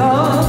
사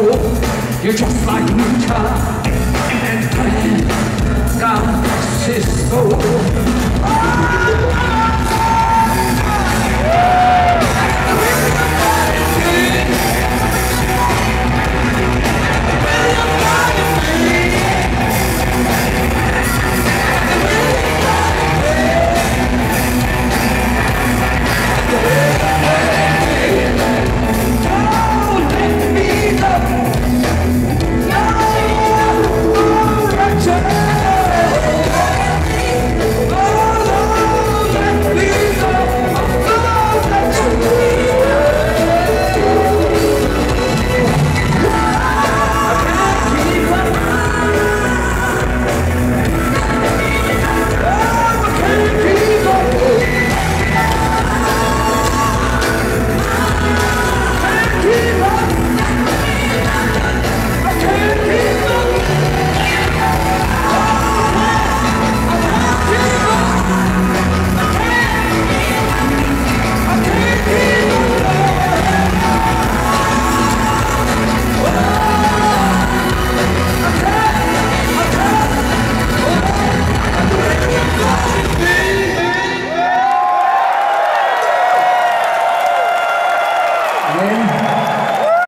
You're just like Utah and San Francisco.